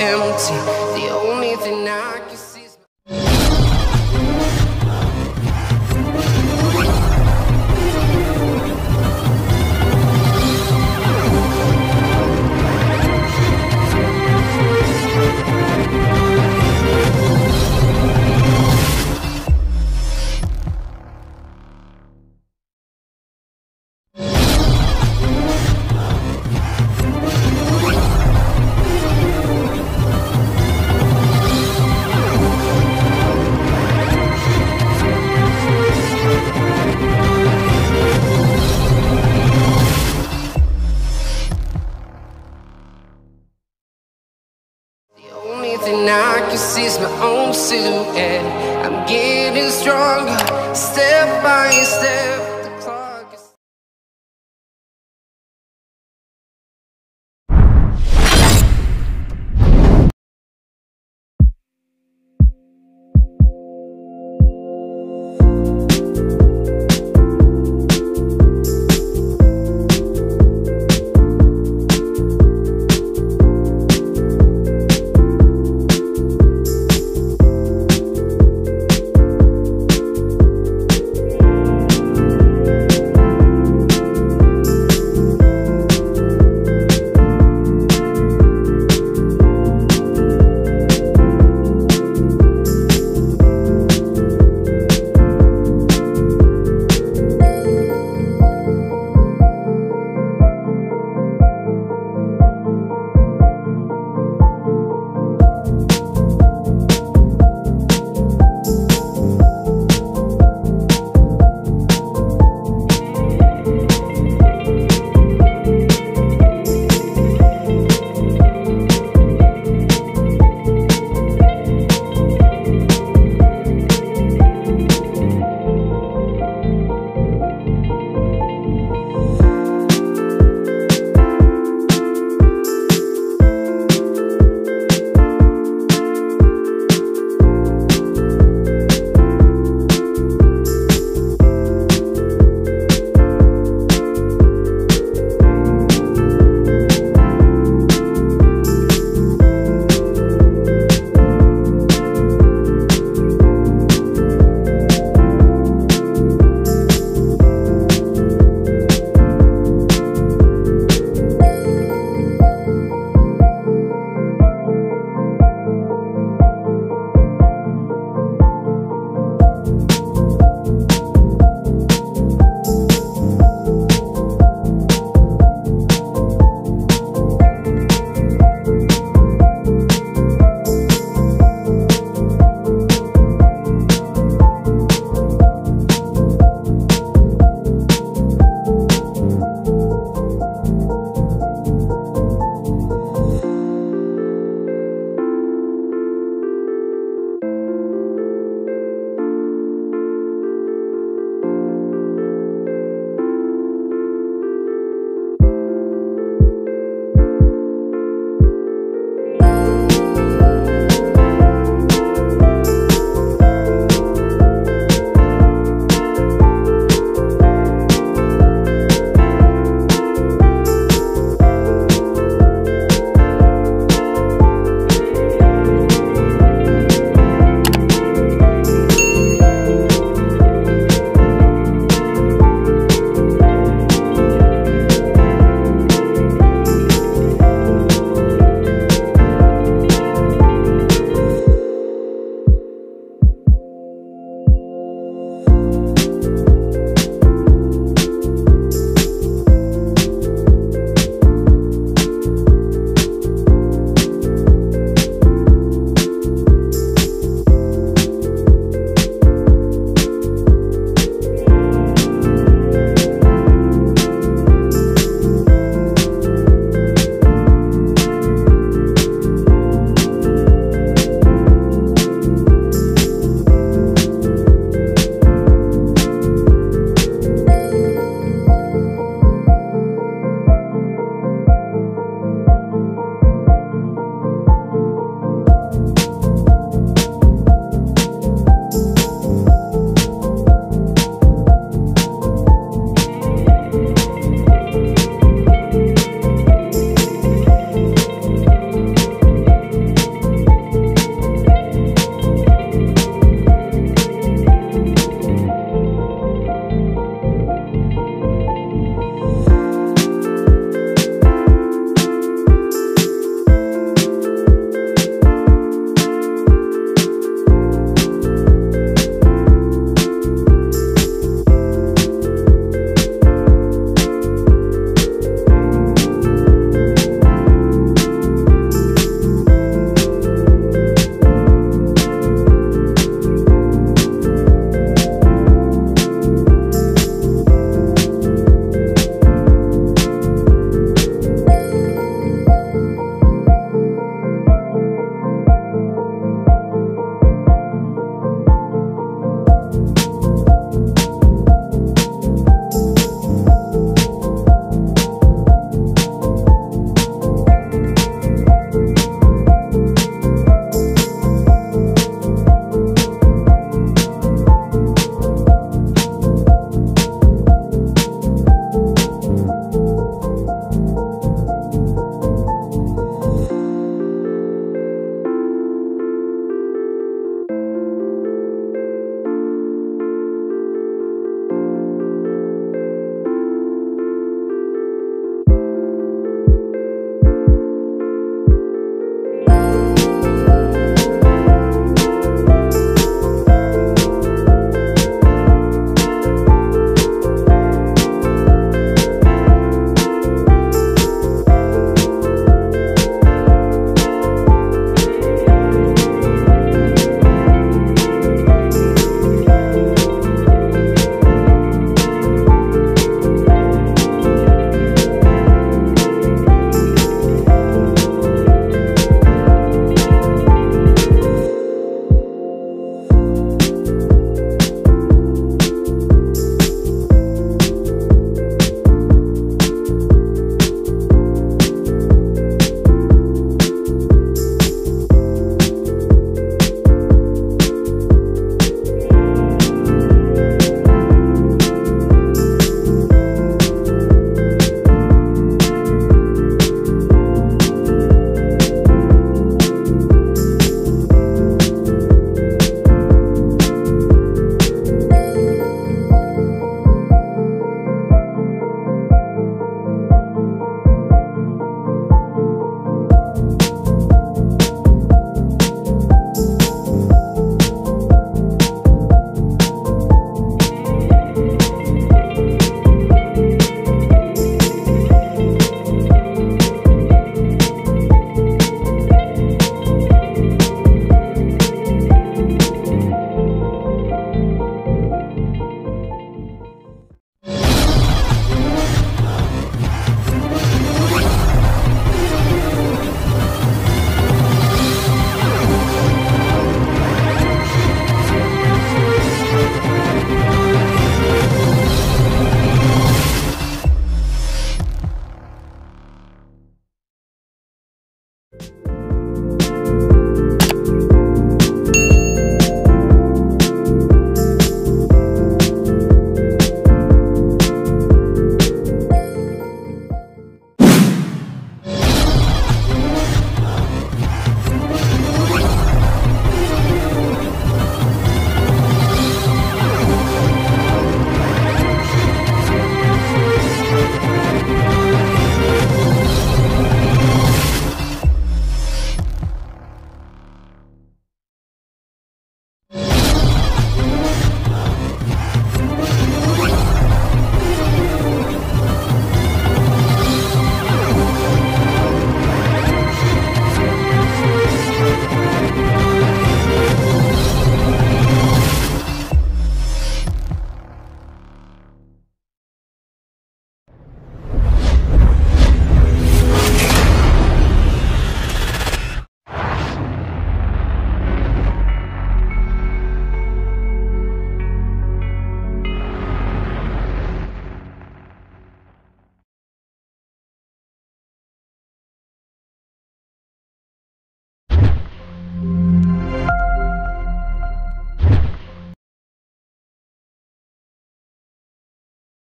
empty. The only thing I can silhouette. I'm getting stronger, step by step.